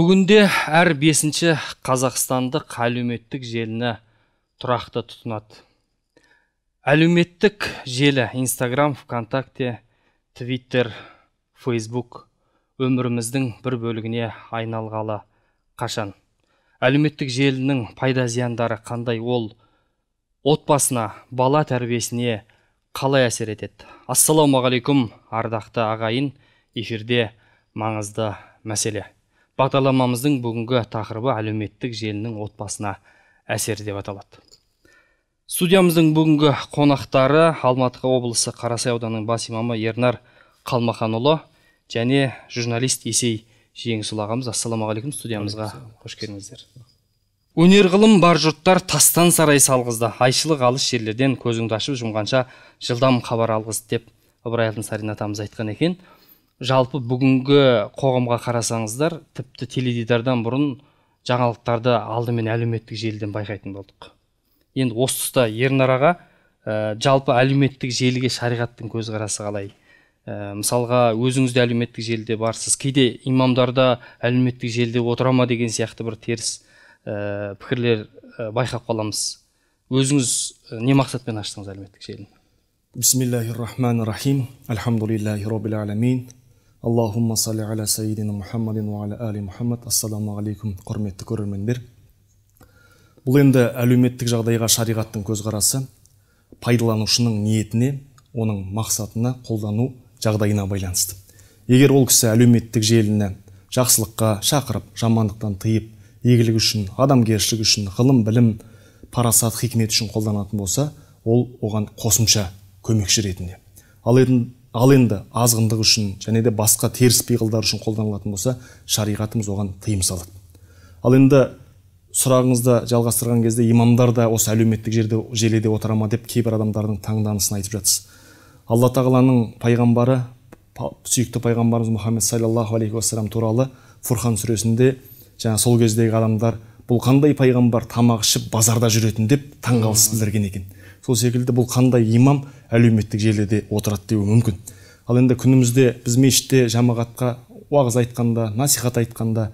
бүгінде әр бесінші қазақстандық әлеуметтік желіні тұрақты тұтынады. Әлеуметтік желі инстаграм вконтакте твиттер фейсбук өміріміздің бір бөлігіне айналғалы қашан? Әлеуметтік желінің пайда зияндары қандай? Ол отбасына бала тәрбиесіне қалай әсер етеді? Ассалаумағалейкум ардақты ағайын эфирде маңызды мәселе. Бағдарламамыздың бүгінгі тақырыбы әлеуметтік желінің отбасына әсері деп аталады. Студиямыздың бүгінгі қонақтары алматы облысы қарасай ауданының бас имамы ернар қалмаханұлы және журналист есей жеңісұлы ағамыз. Ассалаумағалейкум студиямызға қош келдіңіздер. Өнер ғылым бар жұрттар тастан сарай салғызды. Айшылық алыс жерлерден көзіңді ашып жұмғанша жылдам хабар алғызды деп ыбырай алтынсарин атамыз айтқан екен. Жалпы бүгінгі қоғамға қарасаңыздар тіпті теледидардан бұрын жаңалықтарды алдымен әлеуметтік желіден байқайтын болдық. Енді осы тұста ернар аға ә, жалпы әлеуметтік желіге шариғаттың көзқарасы қалай? Ә, мысалға өзіңіз де әлеуметтік желіде барсыз кейде имамдарда әлеуметтік желіде отыра ма деген сияқты бір теріс ә, пікірлер ә, байқап қаламыз. Өзіңіз не мақсатпен аштыңыз әлеуметтік желіні? Бисмиллахи рахмани рахим альхамдулиллахи роббил аламин. Аллахумма салли аля сайидина мұхаммадин уаля али мұхаммад ассалаумағалейкум құрметті көрермендер. Бұл енді әлеуметтік жағдайға шариғаттың көзқарасы пайдаланушының ниетіне оның мақсатына қолдану жағдайына байланысты. Егер ол кісі әлеуметтік желіні жақсылыққа шақырып жамандықтан тыйып игілік үшін адамгершілік үшін ғылым білім парасат хикмет үшін қолданатын болса ол оған қосымша көмекші ретінде. Ал енді азғындық үшін және де басқа теріс пиғылдар үшін қолданылатын болса шариғатымыз оған тыйым салады. Ал енді сұрағыңызды жалғастырған кезде имамдар да осы әлеуметтік жерде желіде отыра ма деп кейбір адамдардың таңданысын айтып жатсыз. Алла тағаланың пайғамбары сүйікті пайғамбарымыз мұхаммед саллаллаху алейхи уассалам туралы фурхан сүресінде жаңа сол кездегі адамдар бұл қандай пайғамбар тамақ ішіп базарда жүретін деп таңғалыс білдірген екен. Сол секілді бұл қандай имам әлеуметтік желіде отырады деуі мүмкін. Ал енді күнімізде біз мешітте жамағатқа уағыз айтқанда насихат айтқанда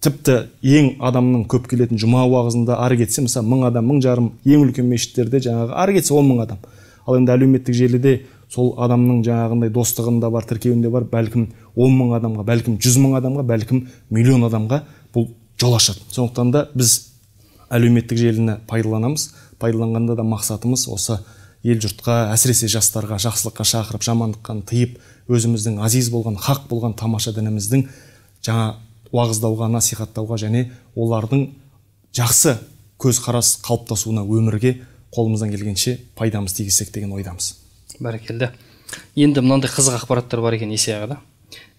тіпті ең адамның көп келетін жұма уағызында ары кетсе мысалы мың адам мың жарым ең үлкен мешіттерде жаңағы ары кетсе он мың адам. Ал енді әлеуметтік желіде сол адамның жаңағындай достығында бар тіркеуінде бар бәлкім он мың адамға бәлкім жүз мың адамға бәлкім миллион адамға бұл жол ашады. Сондықтан да біз әлеуметтік желіні пайдаланамыз. Пайдаланғанда да мақсатымыз осы ел жұртқа әсіресе жастарға жақсылыққа шақырып жамандықтан тыйып өзіміздің азиз болған хақ болған тамаша дініміздің жаңа уағыздауға насихаттауға және олардың жақсы көзқарас қалыптасуына өмірге қолымыздан келгенше пайдамыз тигізсек деген ойдамыз. Бәрекелді. Енді мынандай қызық ақпараттар бар екен есе аға да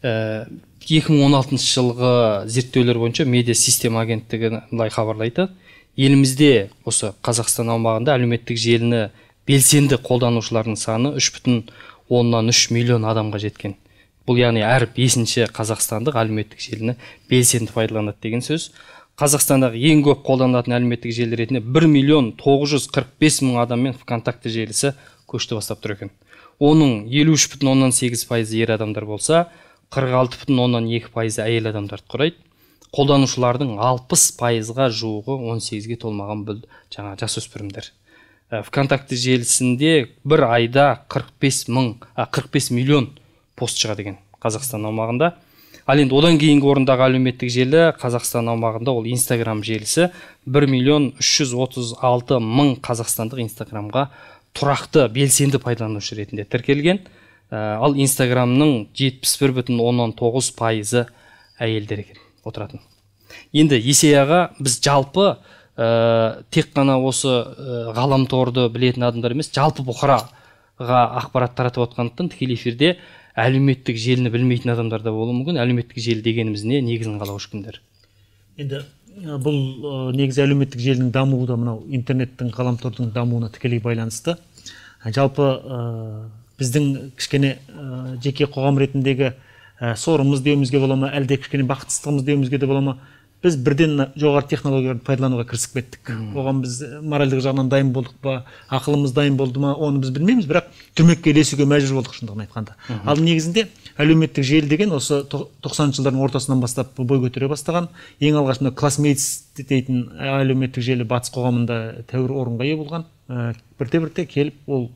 ә, 2016 жылғы зерттеулер бойынша медиа система агенттігі былай хабарлайды. Елімізде осы қазақстан аумағында әлеуметтік желіні белсенді қолданушылардың саны үш бүтін оннан үш миллион адамға жеткен. Бұл яғни әр бесінші қазақстандық әлеуметтік желіні белсенді пайдаланады деген сөз. Қазақстандағы ең көп қолданылатын әлеуметтік желі ретінде бір миллион тоғыз жүз қырық бес мың адаммен вконтакте желісі көшті бастап тұр екен. Оның елу үш бүтін оннан сегіз пайызы ер адамдар болса қырық алты бүтін оннан екі пайызы әйел адамдарды құрайды. Қолданушылардың алпыс пайызға жуығы 18-ге толмаған бұл жаңа жасөспірімдер. Ә, вконтакте желісінде бір айда 45 мың а, 45 миллион пост шығады екен қазақстан аумағында. Ал енді одан кейінгі орындағы әлеуметтік желі қазақстан аумағында ол инстаграм желісі 1 миллион 336 мың қазақстандық инстаграмға тұрақты белсенді пайдаланушы ретінде тіркелген. Ә, ал инстаграмның 71 бүтін оннан тоғыз пайызы әйелдер екен отыратын. Енді есей аға біз жалпы ә, тек қана осы ә, ғаламторды білетін адамдар емес жалпы бұқараға ақпарат таратып отқандықтан тікелей эфирде әлеуметтік желіні білмейтін адамдар да болуы мүмкін. Әлеуметтік желі дегеніміз не? Негізін қалаушы кімдер енді бұл негізі әлеуметтік желінің дамуы да мынау интернеттің ғаламтордың дамуына тікелей байланысты. Жалпы ә, біздің кішкене ә, жеке қоғам ретіндегі ә, сорымыз деуімізге бола ма? Әлде кішкене бақытсыздығымыз деуімізге де бола ма? Біз бірден жоғары технологияларды пайдалануға кірісіп кеттік. Оған біз моральдық жағынан дайын болдық па ақылымыз дайын болды ма оны біз білмейміз бірақ түрмекке ілесуге мәжбүр болдық шындығын айтқанда. Ал негізінде әлеуметтік желі деген осы тоқсаныншы жылдардың ортасынан бастап бой көтере бастаған ең алғаш мына классмейтс дейтін әлеуметтік желі батыс қоғамында тәуір орынға ие болған ә, бірте бірте келіп ол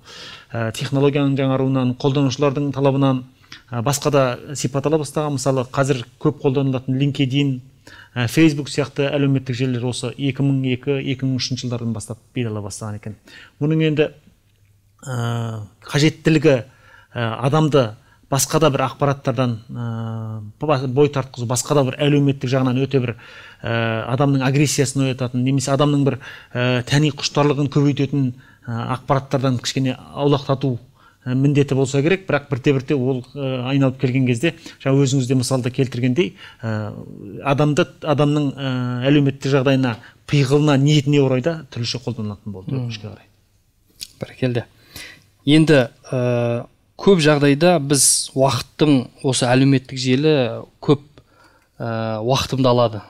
ә, технологияның жаңаруынан қолданушылардың талабынан ә, басқа да сипат ала бастаған. Мысалы қазір көп қолданылатын линкедин ә, фейсбук сияқты әлеуметтік желілер осы 2002-2003 жылдардан бастап бел ала бастаған екен. Мұның енді ә, қажеттілігі ә, адамды басқа да бір ақпараттардан ә, бой тартқызу басқа да бір әлеуметтік жағынан өте бір ә, адамның агрессиясын оятатын немесе адамның бір ә, тәни құштарлығын көбейтетін ә, ақпараттардан кішкене аулақтату міндеті болса керек бірақ бірте бірте ол ә, айналып келген кезде жаңа өзіңіз де мысалда келтіргендей ә, адамды адамның ә, әлеуметтік жағдайына пиғылына ниетіне орай да түрліше қолданылатын болды өкінішке қарай. Бәрекелді. Енді ә, көп жағдайда біз уақыттың осы әлеуметтік желі көп ә, уақытымды алады.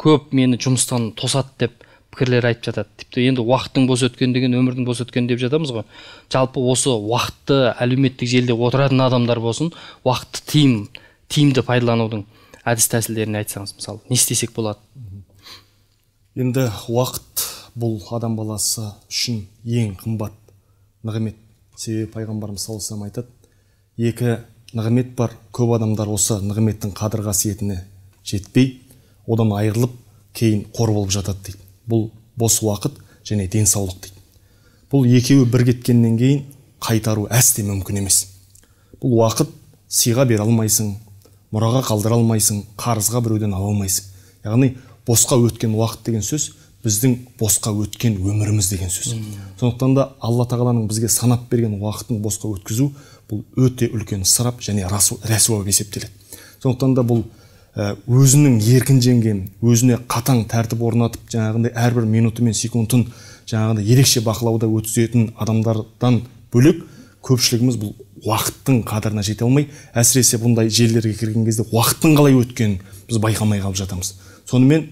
Көп мені жұмыстан тосады деп. Пікірлер айтып жатады. Тіпті енді уақыттың бос өткен деген өмірдің бос өткен деп жатамыз ғой. Жалпы осы уақытты әлеуметтік желіде отыратын адамдар болсын уақытты тиім тиімді пайдаланудың әдіс тәсілдерін айтсаңыз мысалы не істесек болады? Енді уақыт бұл адам баласы үшін ең қымбат нығмет. Себебі пайғамбарымыз саллаллаху айтады екі нығмет бар көп адамдар осы нығметтің қадір қасиетіне жетпей одан айырылып кейін қор болып жатады дейді. Бұл бос уақыт және денсаулық дейді. Бұл екеуі бір кеткеннен кейін қайтару әсте мүмкін емес. Бұл уақыт сыйға бере алмайсың мұраға қалдыра алмайсың қарызға біреуден ала алмайсың. Яғни босқа өткен уақыт деген сөз біздің босқа өткен өміріміз деген сөз. Сондықтан да алла тағаланың бізге санап берген уақытын босқа өткізу бұл өте үлкен ысырап және рәсуа болып есептеледі. Сондықтан да бұл өзінің еркін жеңген өзіне қатаң тәртіп орнатып жаңағындай әрбір минуты мен секундын жаңағындай ерекше бақылауда өткізетін адамдардан бөлек көпшілігіміз бұл уақыттың қадіріне жете алмай әсіресе бұндай желілерге кірген кезде уақыттың қалай өткенін біз байқамай қалып жатамыз. Сонымен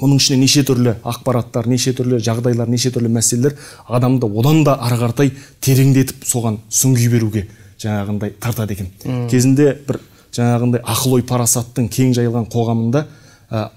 оның ішінде неше түрлі ақпараттар неше түрлі жағдайлар неше түрлі мәселелер адамды одан да ары қаратай тереңдетіп соған сүңги беруге жаңағындай тартады екен. Кезінде бір жаңағындай ақыл ой парасаттың кең жайылған қоғамында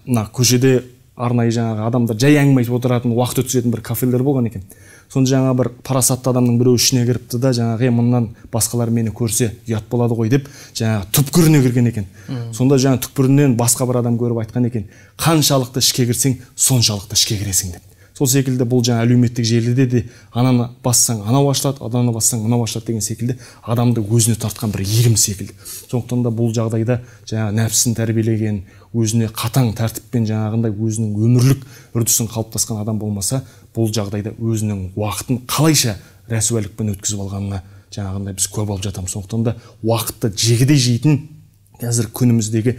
мына көшеде арнайы жаңағы адамдар жай әңгіме айтып отыратын уақыт өткізетін бір кафелер болған екен. Сонда жаңағы бір парасатты адамның біреуі ішіне кіріпті да жаңағы е мыннан басқалар мені көрсе ұят болады ғой деп жаңағы түпкіріне кірген екен. Сонда жаңағы түкпірінен басқа бір адам көріп айтқан екен қаншалықты ішке кірсең соншалықты ішке кіресің деп. Сол секілді бұл жаңа әлеуметтік желіде де ананы бассаң анау ашылады ананы бассаң мынау ашылады деген секілді адамды өзіне тартқан бір иірім секілді. Сондықтан да бұл жағдайда жаңа нәпсісін тәрбиелеген өзіне қатаң тәртіппен жаңағындай өзінің өмірлік үрдісін қалыптасқан адам болмаса бұл жағдайда өзінің уақытын қалайша рәсуалікпен өткізіп алғанына жаңағындай біз куә болып жатамыз. Сондықтан да уақытты жегідей жейтін қазір күніміздегі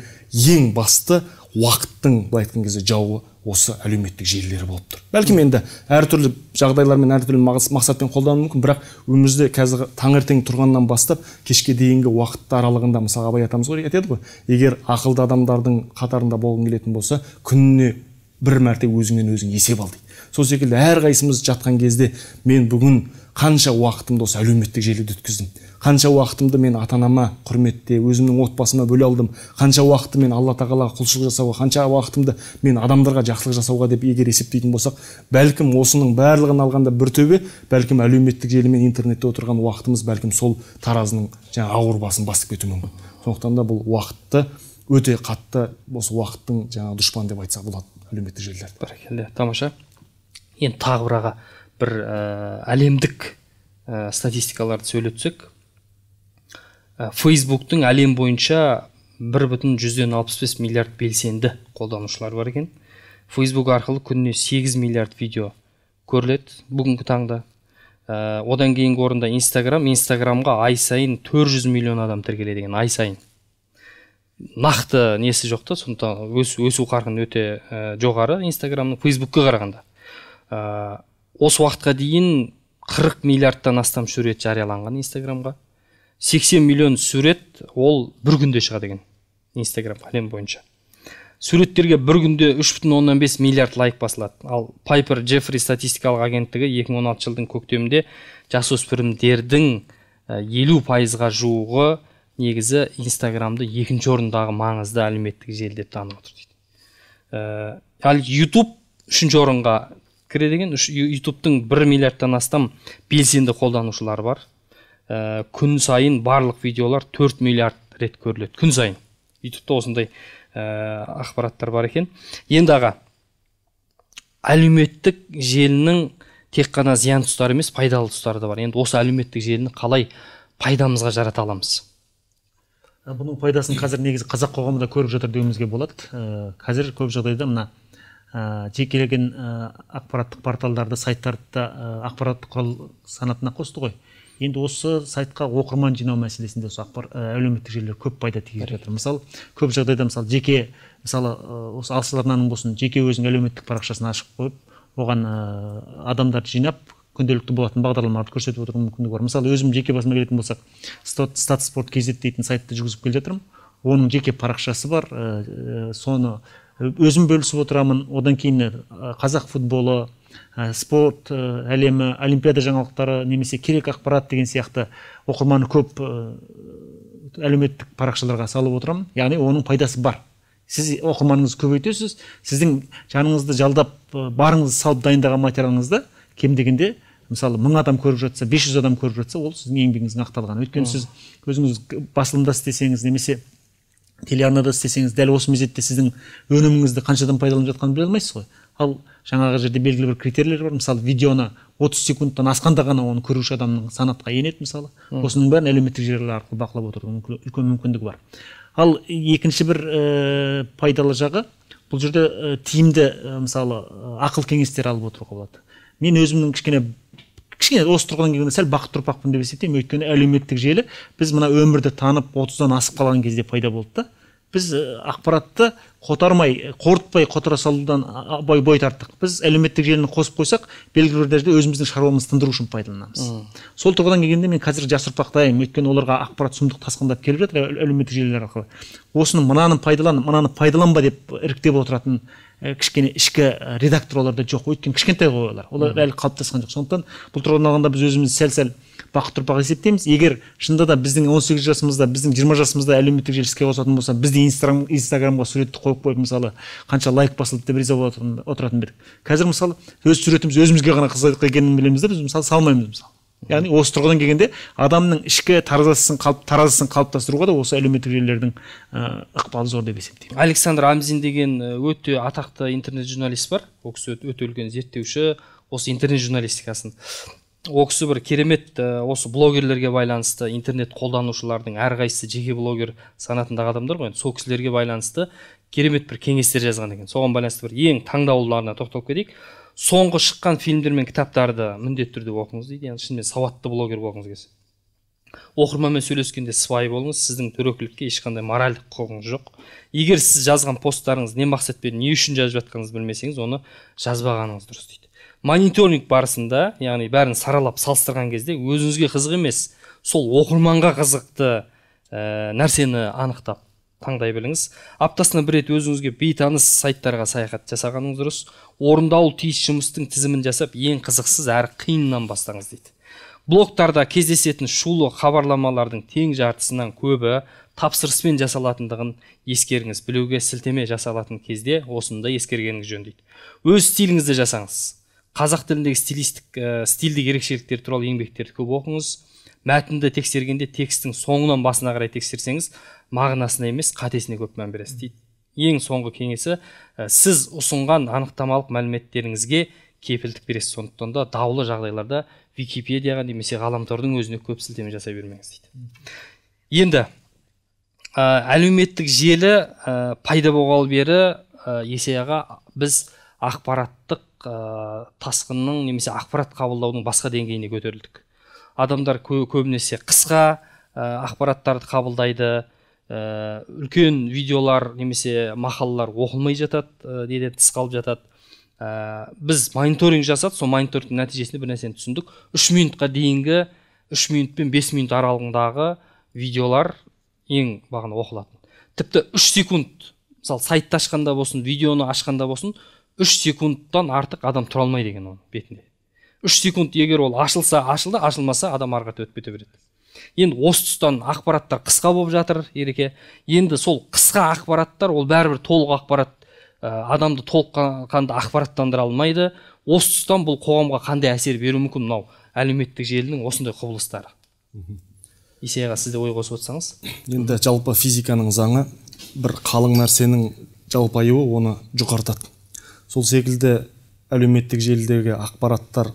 ең басты уақыттың былай айтқан кезде жауы осы әлеуметтік желілер болып тұр. Бәлкім енді әртүрлі жағдайлармен әртүрлі мақсатпен қолдану мүмкін бірақ өмірімізде қазір таңертең тұрғаннан бастап кешке дейінгі уақыт аралығында мысалы абай атамыз ғой айтады ғой егер ақылды адамдардың қатарында болғың келетін болса күніне бір мәрте өзіңнен өзің есеп ал дейді. Сол секілді әрқайсымыз жатқан кезде мен бүгін қанша уақытымды осы әлеуметтік желіде өткіздім? Қанша уақытымды мен ата анама құрметте өзімнің отбасыма бөле алдым. Қанша уақытты мен алла тағалаға құлшылық жасауға қанша уақытымды мен адамдарға жақсылық жасауға деп егер есептейтін болсақ бәлкім осының барлығын алғанда бір төбе бәлкім әлеуметтік желі мен интернетте отырған уақытымыз бәлкім сол таразының жаңағы ауыр басын басып кетуі мүмкін. Сондықтан да бұл уақытты өте қатты осы уақыттың жаңағы дұшпаны деп айтсақ болады әлеуметтік желілер бәрекелді тамаша. Енді тағы бір аға бір ә, әлемдік ә, статистикаларды сөйлетсек фейсбуктың әлем бойынша бір бүтін жүзден алпыс бес миллиард белсенді қолданушылар бар екен. Фейсбук арқылы күніне 8 миллиард видео көріледі бүгінгі таңда. Ә, одан кейінгі орында инстаграм. Инстаграмға ай сайын 400 миллион адам тіркеледі екен ай сайын. Нақты несі жоқ та сондықтан өсу, өсу қарқыны өте ә, жоғары инстаграмның фейсбукке қарағанда. Ә, осы уақытқа дейін қырық миллиардтан астам сурет жарияланған инстаграмға. 80 миллион сурет ол бір күнде шығады екен инстаграм әлем бойынша. Суреттерге бір күнде 3,5 миллиард лайк басылады. Ал пайпер джеффри статистикалық агенттігі 2016 жылдың көктемінде жасөспірімдердің елу пайызға жуығы негізі инстаграмды екінші орындағы маңызды әлеуметтік желі деп танып отыр дейді. Ал ютуб үшінші орынға кіреді екен ютубтың бір миллиардтан астам белсенді қолданушылары бар. Ә, күн сайын барлық видеолар 4 миллиард рет көріледі. Күн сайын. Ютубта осындай ә, ақпараттар бар екен. Енді аға әлеуметтік желінің тек қана зиян тұстары емес пайдалы тұстары да бар. Енді осы әлеуметтік желіні қалай пайдамызға жарата аламыз? Бұның пайдасын қазір негізі қазақ қоғамы да көріп жатыр деуімізге болады. Ә, қазір көп жағдайда мына ә, жекелеген ақпараттық порталдарды сайттарды да ә, құрал санатына қосты ғой. Енді осы сайтқа оқырман жинау мәселесінде осы ақпар әлеуметтік желілер көп пайда тигізіп жатыр. Мысалы көп жағдайда мысалы жеке мысалы осы алсыз арнаның болсын жеке өзінің әлеуметтік парақшасын ашып қойып оған адамдарды жинап күнделікті болатын бағдарламаларды көрсетіп отыру мүмкіндігі бар. Мысалы өзім жеке басыма келетін болсақ статспорт kz дейтін сайтты жүргізіп келе жатырмын оның жеке парақшасы бар. Ә, соны өзім бөлісіп отырамын. Одан кейін қазақ футболы ә, спорт ә, әлемі олимпиада жаңалықтары немесе керек ақпарат деген сияқты оқырманы көп ә, әлеуметтік парақшаларға салып отырамын. Яғни оның пайдасы бар. Сіз оқырманыңызды көбейтесіз сіздің жаныңызды жалдап барыңызды салып дайындаған материалыңызды кем дегенде мысалы мың адам көріп жатса 500 адам көріп жатса ол сіздің еңбегіңіздің ақталғаны. Өйткені сіз өзіңіз басылымда істесеңіз немесе телеарнада істесеңіз дәл осы мезетте сіздің өніміңізді қаншадан пайдаланып жатқанын біле алмайсыз ғой. Ал жаңағы жерде белгілі бір критерийлер бар. Мысалы видеоны 30 секундтан асқанда ғана оны көруші адамның санатқа енеді мысалы. Осының бәрін әлеуметтік желілер арқылы бақылап отырудың үлкен мүмкіндігі бар. Ал екінші бір ә, пайдалы жағы бұл жерде ә, тиімді ә, мысалы ақыл кеңестер алып отыруға болады. Мен өзімнің кішкене кішкене осы тұрғыдан келгенде сәл бақытты ұрпақпын деп есептеймін. Өйткені әлеуметтік желі біз мына өмірді танып отыздан асып қалған кезде пайда болды да. Біз ақпаратты қотармай қорытпай қотара салудан бой бой тарттық. Біз әлеуметтік желіні қосып қойсақ белгілі бір дәрежеде өзіміздің шаруамызды тындыру үшін пайдаланамыз. Сол тұрғыдан келгенде мен қазір жас аяймын өйткені оларға ақпарат сұмдық тасқындап келіп жатыр әлеуметтік желілер арқылы. Осыны мынаны пайдалан мынаны пайдаланба деп іріктеп отыратын кішкене ішкі редактор оларда жоқ. Өйткені кішкентай ғой олар олар әлі қалыптасқан жоқ. Сондықтан бұл тұрғыдан алғанда біз өзімізді сәл сәл бақытты ұрпақ есептейміз. Егер шынында да біздің 18 жасымызда біздің 20 жасымызда әлеуметтік желі іске қосатын болса біз де инстаграмға суретті қойып қойып мысалы қанша лайк басылды деп риза болып отыратын едік қазір мысалы өз суретіміз өзімізге ғана қызық екенін білеміз да біз мысалы салмаймыз мысалы. Яғни осы тұрғыдан келгенде адамның ішкі таразысын қалып таразысын қалыптастыруға да осы әлеуметтік желілердің ықпалы зор деп есептеймін. Александр амзин деген өте атақты интернет журналист бар. Ол кісі өте үлкен зерттеуші. Осы интернет журналистикасын. Ол кісі бір керемет осы блогерлерге байланысты интернет қолданушылардың әрқайсысы жеке блогер санатындағы адамдар ғой. Сол кісілерге байланысты керемет бір кеңестер жазған екен. Соған байланысты бір ең таңдаулыларына тоқталып кетейік. Соңғы шыққан фильмдер мен кітаптарды міндетті түрде оқыңыз дейді. Яғни шынымен сауатты блогер болғыңыз келсе. Оқырманмен сөйлескенде сыпайы болыңыз. Сіздің дөрекілікке ешқандай моральдық құқығыңыз жоқ. Егер сіз жазған посттарыңыз не мақсатпен не үшін жазып жатқаныңызды білмесеңіз оны жазбағаныңыз дұрыс дейді. Мониторинг барысында яғни бәрін саралап салыстырған кезде өзіңізге қызық емес. Сол оқырманға қызықты ә, нәрсені анықтап таңдай біліңіз. Аптасына бір рет өзіңізге бейтаныс сайттарға саяхат жасағаныңыз дұрыс. Орындалу тиіс жұмыстың тізімін жасап ең қызықсыз әрі қиыннан бастаңыз дейді. Блогтарда кездесетін шулы хабарламалардың тең жартысынан көбі тапсырыспен жасалатындығын ескеріңіз. Біреуге сілтеме жасалатын кезде осыны да ескергеніңіз жөн дейді. Өз стиліңізді жасаңыз. Қазақ тіліндегі стилистік ә, стильдік ерекшеліктер туралы еңбектерді көп оқыңыз. Мәтінді тексергенде текстің соңынан басына қарай тексерсеңіз мағынасына емес қатесіне көп мән бересіз. Дейді ең соңғы кеңесі ә, сіз ұсынған анықтамалық мәліметтеріңізге кепілдік бересіз. Сондықтан да даулы жағдайларда википедияға немесе ғаламтордың өзіне көп сілтеме жасай бермеңіз дейді. Енді ә, әлеуметтік желі ә, пайда болғалы бері ә, есаяға біз ақпараттық ә, тасқынның немесе ақпарат қабылдаудың басқа деңгейіне көтерілдік. Адамдар көбінесе қысқа ә, ақпараттарды қабылдайды ә, үлкен видеолар немесе мақалалар оқылмай жатады ә, неден тыс қалып жатады. Ә, біз мониторинг жасадық сол мониторингтің нәтижесінде бір нәрсені түсіндік. Үш минутқа дейінгі үш минут пен бес минут аралығындағы видеолар ең бағана оқылатын. Тіпті үш секунд мысалы сайтты ашқанда болсын видеоны ашқанда болсын үш секундтан артық адам тұра алмайды екен оның бетінде. Үш секунд егер ол ашылса ашылды ашылмаса адам ары қарата өтіп кете береді. Енді осы тұстан ақпараттар қысқа болып жатыр ереке. Енді сол қысқа ақпараттар ол бәрібір толық ақпарат ә, адамды толыққанды ақпараттандыра алмайды. Осы тұстан бұл қоғамға қандай әсер беруі мүмкін мынау әлеуметтік желінің осындай құбылыстары? Есей аға сіз де ой қосып отырсаңыз. Енді жалпы физиканың заңы бір қалың нәрсенің жалпаюы оны жұқартады. Сол секілді әлеуметтік желідегі ақпараттар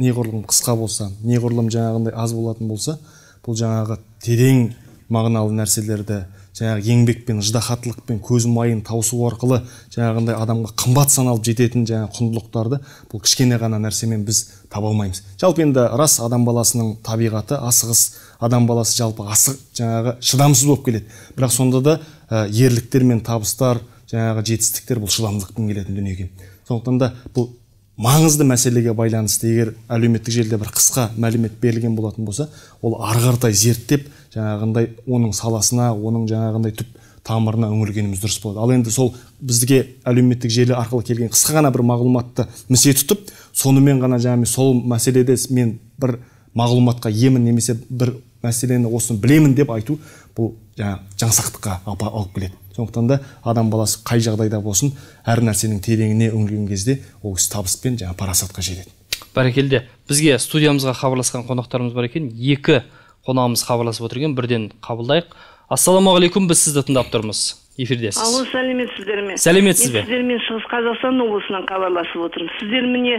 неғұрлым қысқа болса неғұрлым жаңағындай аз болатын болса бұл жаңағы терең мағыналы нәрселерді жаңағы еңбекпен ыждахаттылықпен көз майын тауысу арқылы жаңағындай адамға қымбат саналып жететін жаңағы құндылықтарды бұл кішкене ғана нәрсемен біз таба алмаймыз. Жалпы енді рас адам баласының табиғаты асығыс адам баласы жалпы асық жаңағы шыдамсыз болып келеді. Бірақ сонда да ә, ерліктер мен табыстар жаңағы жетістіктер бұл шыдамдылықпен келетін дүние екен сондықтан да бұл маңызды мәселеге байланысты егер әлеуметтік желіде бір қысқа мәлімет берілген болатын болса ол ары қаратай зерттеп жаңағындай оның саласына оның жаңағындай түп тамырына үңілгеніміз дұрыс болады. Ал енді сол бізге әлеуметтік желі арқылы келген қысқа ғана бір мағлұматты місе тұтып сонымен ғана жаңағы сол мәселеде мен бір мағлұматқа иемін немесе бір мәселені осыны білемін деп айту бұл жаңағы жаңсақтыққа алып келеді сондықтан да адам баласы қай жағдайда болсын әр нәрсенің тереңіне үңілген кезде ол кісі табыспен жаңағы парасатқа жетеді. Бәрекелді бізге студиямызға хабарласқан қонақтарымыз бар екен. Екі қонағымыз хабарласып отыр екен. Бірден қабылдайық. Ассалаумағалейкум. Біз сізді тыңдап тұрмыз. Эфирдесіз. Алло сәлеметсіздер ме сәлеметсіз бе мен сіздермен шығыс қазақстан облысынан хабарласып отырмын. Сіздер міне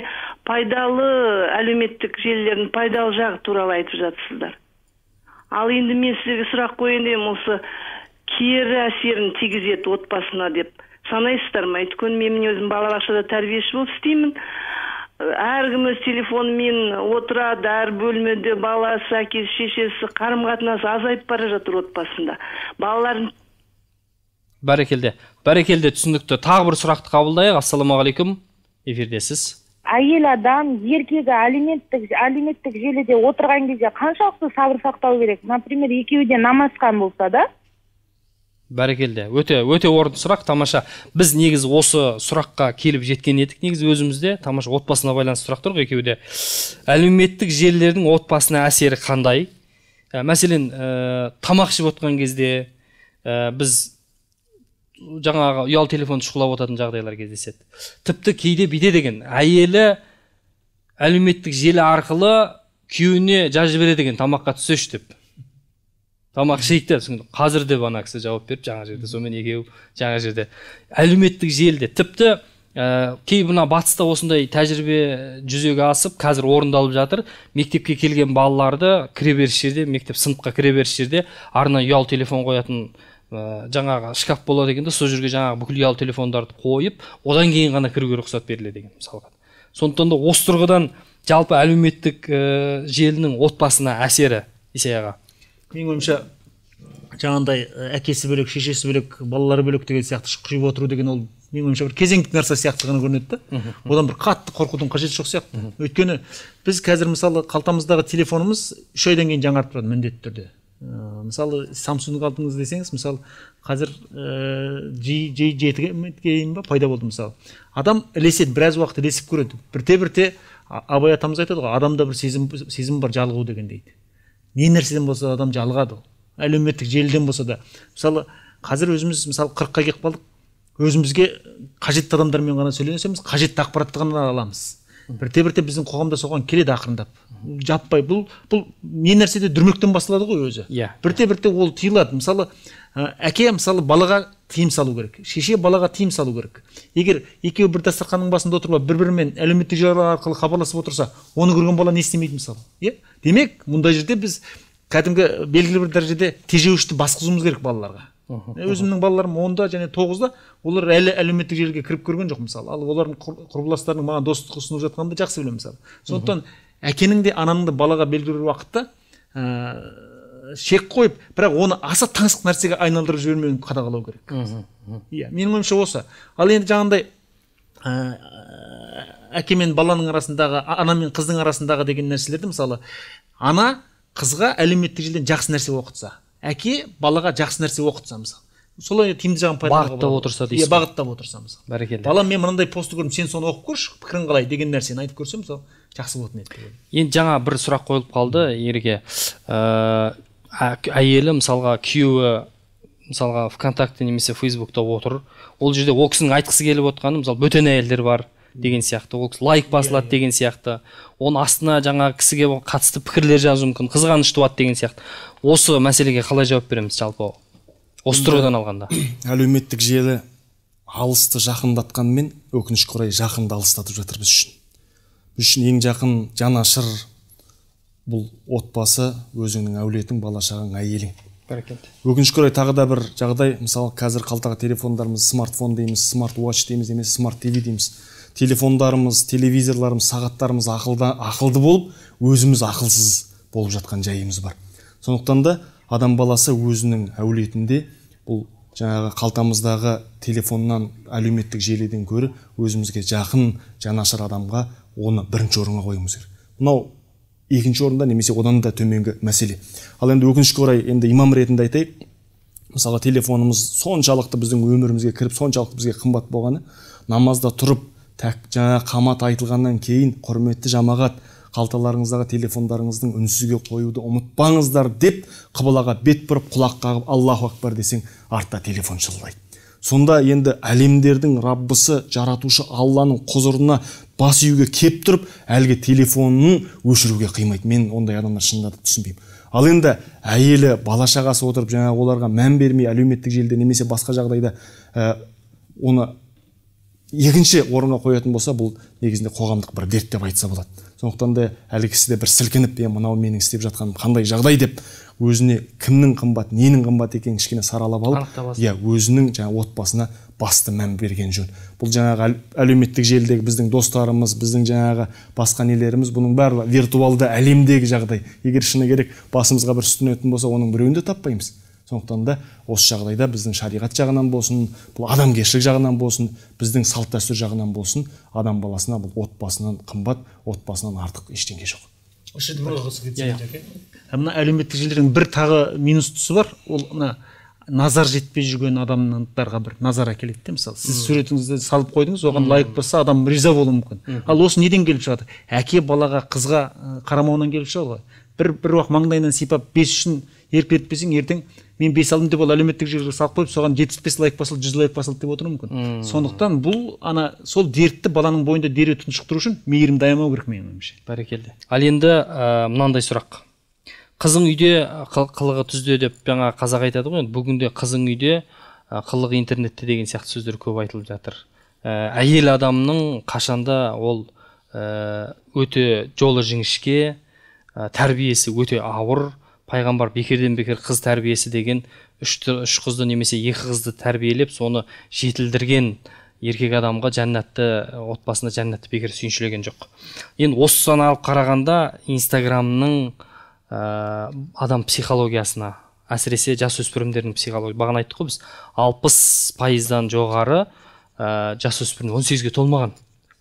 пайдалы әлеуметтік желілердің пайдалы жағы туралы айтып жатырсыздар ал енді мен сіздерге сұрақ қояйын едім осы кері әсерін тигізеді отбасына деп. Санайсыздар ма? Өйткені мен міне өзім балабақшада тәрбиеші болып істеймін. Әркім өз телефонымен отырады әр бөлмеде баласы әкесі шешесі қарым қатынасы азайып бара жатыр отбасында. Балалардың бәрекелді бәрекелді түсінікті тағы бір сұрақты қабылдайық. Ассалаумағалейкум. Эфирдесіз. Әйел адам еркегі әлеуметтік әлеуметтік желіде отырған кезде қаншалықты сабыр сақтау керек? Например екеуі де намазхан болса да? Бәрекелді. Өте өте орынды сұрақ. Тамаша біз негізі осы сұраққа келіп жеткен едік. Негізі өзімізде тамаша отбасына байланысты сұрақтар ғой екеуі де. Әлеуметтік желілердің отбасына әсері қандай? Ә, мәселен ә, тамақ ішіп отқан кезде ә, біз жаңағы ұялы телефонды шұқылап отыратын жағдайлар кездеседі. Тіпті кейде бүйтеді екен әйелі әлеуметтік желі арқылы күйеуіне жазып жібереді екен тамаққа түсеші деп тамақ ішейік деп қазір деп ана кісі жауап беріп жаңа жерде сонымен екеуі жаңа жерде. Әлеуметтік желіде тіпті ә, кей мына батыста осындай тәжірибе жүзеге асып қазір орындалып жатыр. Мектепке келген балаларды кіреберіс жерде мектеп сыныпқа кіреберіс жерде арнайы ұялы телефон қоятын ә, жаңағы шкаф болады екен да сол жерге жаңағы бүкіл ұялы телефондарды қойып одан кейін ғана кіруге рұқсат беріледі екен мысалға. Сондықтан да осы тұрғыдан жалпы әлеуметтік ә, желінің отбасына әсері есей аға. Менің ойымша жаңағындай әкесі бөлек шешесі бөлек балалары бөлек деген сияқты құйып отыру деген ол менің ойымша бір кезеңдік нәрсе сияқты ғана көрінеді да. Одан бір қатты қорқудың қажеті жоқ сияқты. Өйткені біз қазір мысалы қалтамыздағы телефонымыз үш айдан кейін жаңарып тұрады міндетті түрде. Мысалы самсунг алдыңыз десеңіз мысалы қазір жи жи жетіге дейін ба пайда болды мысалы. Адам ілеседі біраз уақыт ілесіп көреді. Бірте бірте абай атамыз айтады ғой адамда бір сезім сезім бар жалығу деген дейді. Не нәрседен болса да адам жалығады ол. Әлеуметтік желіден болса да. Мысалы қазір өзіміз мысалы қырыққа келіп қалдық. Өзімізге қажетті адамдармен ғана сөйлесеміз қажетті ақпаратты ғана аламыз. Бірте бірте біздің қоғамда соған келеді ақырындап. Жаппай. Бұл бұл не нәрседе дүрмектен басталады ғой өзі. Иә. Бірте бірте ол тыйылады. Мысалы әке мысалы балаға тыйым салу керек. Шеше балаға тыйым салу керек. Егер екеуі бір дастарханның басында отырып бір бірімен әлеуметтік желілер арқылы хабарласып отырса оны көрген бала не істемейді мысалы? Иә? Демек мұндай жерде біз кәдімгі белгілі бір дәрежеде тежеуішті басқызуымыз керек балаларға. Өзімнің балаларым онда және тоғызда олар әлі әлеуметтік желіге кіріп көрген жоқ мысалы. Ал олардың құрбыластарының маған достық ұсынып жатқанын да жақсы білемін мысалы. Сондықтан әкенің де ананың да балаға белгілі бір уақытта ә, шек қойып бірақ оны аса таңсық нәрсеге айналдырып жібермеуін қадағалау керек. Иә менің ойымша осы. Ал енді жаңағындай ә, әке мен баланың арасындағы ана мен қыздың арасындағы деген нәрселерді мысалы ана қызға әлеуметтік желіден жақсы нәрсе оқытса әке балаға жақсы нәрсе оқытса мысалы. Солай тиімді жағын Бағыттап отырса дейсіз иә бағыттап отырса мысалы. Бәрекелді. Балам мен мынандай постты көрдім сен соны оқып көрші пікірің қалай деген нәрсені айтып көрсе мысалы жақсы болатын еді енді жаңа бір сұрақ қойылып қалды ереке ә, әйелі мысалға күйеуі мысалға вконтакте немесе фейсбукта отыр. Ол жерде ол кісінің айтқысы келіп отқаны мысалы бөтен әйелдер бар. Деген сияқты ол кісі лайк басылады деген сияқты. Оның астына жаңағы кісіге қатысты пікірлер жазуы мүмкін қызғаныш туады деген сияқты. Осы мәселеге қалай жауап береміз жалпы осы тұрғыдан алғанда. әлеуметтік желі алысты жақындатқанмен өкінішке орай жақынды алыстатып жатыр біз үшін. Біз үшін ең жақын жанашыр бұл отбасы өзіңнің әулетің бала шағаң әйелің. Бәрекелді. Өкінішке орай тағы да бір жағдай. Мысалы қазір қалтаға телефондарымыз смартфон дейміз смарт уатч дейміз немесе смарт тв дейміз. Телефондарымыз телевизорларымыз сағаттарымыз ақылда, ақылды болып өзіміз ақылсыз болып жатқан жайымыз бар. Сондықтан да адам баласы өзінің әулетінде бұл жаңағы қалтамыздағы телефоннан әлеуметтік желіден гөрі өзімізге жақын жанашыр адамға оны бірінші орынға қоюымыз керек. Мынау екінші орында немесе одан да төменгі мәселе. Ал енді өкінішке орай енді имам ретінде айтайық. Мысалға телефонымыз соншалықты біздің өмірімізге кіріп соншалықты бізге қымбат болғаны намазда тұрып тәк, жаңа қамат айтылғаннан кейін құрметті жамағат қалталарыңыздағы телефондарыңыздың үнсізге қоюды ұмытпаңыздар деп қыбылаға бет бұрып құлақ қағып аллаху акбар десең артта телефон шылдайды. Сонда енді әлемдердің раббысы жаратушы алланың құзырына бас июге кеп тұрып әлгі телефонын өшіруге қимайды. Мен ондай адамдар шынында да түсінбеймін. Ал енді әйелі бала шағасы отырып жаңағы оларға мән бермей әлеуметтік желіде немесе басқа жағдайда ә, оны екінші орынға қоятын болса бұл негізінде қоғамдық бір дерт деп айтса болады. Сондықтан да әлгі кісі де бір сілкініп е мынау менің істеп жатқаным қандай жағдай деп өзіне кімнің қымбат ненің қымбат екенін кішкене саралап алып иә өзінің жаңағы отбасына басты мән берген жөн. Бұл жаңағы әл- әлеуметтік желідегі біздің достарымыз біздің жаңағы басқа нелеріміз бұның барлығы виртуалды әлемдегі жағдай. Егер шыны керек басымызға бір үстін өтетін болса оның біреуін де таппаймыз. Сондықтан да осы жағдайда біздің шариғат жағынан болсын бұл адамгершілік жағынан болсын біздің салт дәстүр жағынан болсын адам баласына бұл отбасынан қымбат отбасынан артық ештеңе жоқ. Осы жерде бір кетсем жәке мына әлеуметтік желілердің бір тағы минус тұсы бар. Ол мына назар жетпей жүрген адамдарға бір назар әкеледі де мысалы. Сіз суретіңізді салып қойдыңыз оған лайк басса адам риза болуы мүмкін. Ал осы неден келіп шығады? Әке балаға қызға қарамауынан келіп шығады ғой. Бір бір уақыт маңдайынан сипап бес үшін еріп етпесең ертең мен бес алдым деп ол әлеуметтік желіге салып қойып соған жетпіс бес лайк басылды жүз лайк басылды деп отыруы мүмкін. Сондықтан бұл ана сол дертті баланың бойында дереу тұншықтыру үшін мейірімді аямау керек менің ойымша. Бәрекелді. Ал енді ә, мынандай сұрақ. Қызың үйде қыл- қылығы түзде деп жаңа қазақ айтады ғой енді бүгінде қызың үйде қылығы интернетте деген сияқты сөздер көп айтылып жатыр. Ә, әйел адамның қашанда ол ә, өте жолы жіңішке ә, тәрбиесі өте ауыр пайғамбар бекерден бекер қыз тәрбиесі деген үш, үш қызды немесе екі қызды тәрбиелеп соны жетілдірген еркек адамға жәннатты отбасында жәннатты бекер сүйіншілеген жоқ. Енді осыны алып қарағанда инстаграмның ә, адам психологиясына әсіресе жасөспірімдердің психология бағана айттық қой біз алпыс пайыздан жоғары ә, жасөспірім он сегізге толмаған.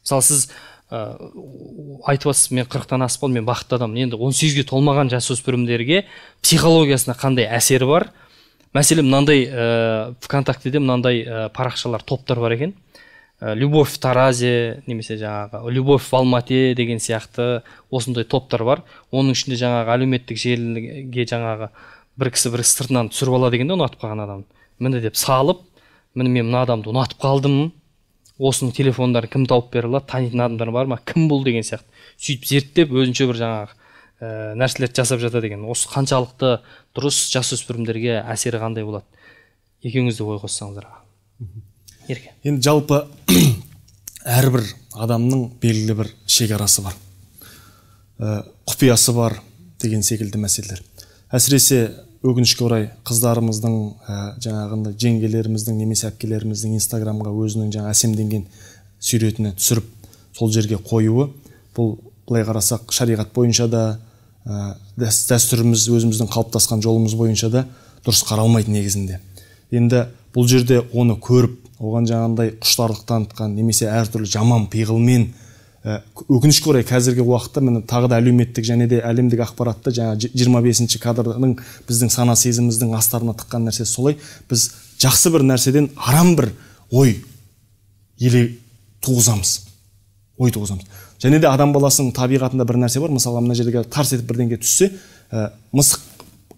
Мысалы сіз айтып жатсыз мен қырықтан асып қалдым мен бақытты адаммын енді он сегізге толмаған жасөспірімдерге психологиясына қандай әсері бар? Мәселен мынандай ә, вконтактеде мынандай ә, парақшалар топтар бар екен. Ә, любовь в таразе немесе жаңағы любовь в алмате деген сияқты осындай топтар бар. Оның ішінде жаңағы әлеуметтік желіге жаңағы бір кісі бір сыртынан түсіріп алады екен да ұнатып қалған адамды міне деп салып міне мен мына адамды ұнатып қалдым осының телефондарын кім тауып бере алады танитын адамдар бар ма кім бұл деген сияқты. Сөйтіп зерттеп өзінше бір жаңағы ә, нәрселерді жасап жатады екен. Осы қаншалықты дұрыс жасөспірімдерге әсері қандай болады? Екеуіңіз де ой қоссаңыздар ерке. Енді жалпы әрбір адамның белгілі бір шекарасы бар. Ә, құпиясы бар деген секілді мәселелер. Әсіресе өкінішке орай қыздарымыздың ә, жаңағындай жеңгелеріміздің немесе әпкелеріміздің инстаграмға өзінің жаңа әсемденген суретіне түсіріп сол жерге қоюы бұл былай қарасақ шариғат бойынша да ә, дәс- дәстүріміз өзіміздің қалыптасқан жолымыз бойынша да дұрыс қаралмайды негізінде. Енді бұл жерде оны көріп оған жаңағындай құштарлық танытқан немесе әртүрлі жаман пиғылмен өкінішке орай қазіргі уақытта міне тағы да әлеуметтік және де әлемдік ақпаратта жаңа жиырма бесінші кадрдың біздің сана сезіміміздің астарына тыққан нәрсе солай. Біз жақсы бір нәрседен арам бір ой еле туғызамыз. Ой туғызамыз. Және де адам баласының табиғатында бір нәрсе бар. Мысалға мына жерге тарс етіп бірдеңе түссе ә, мысық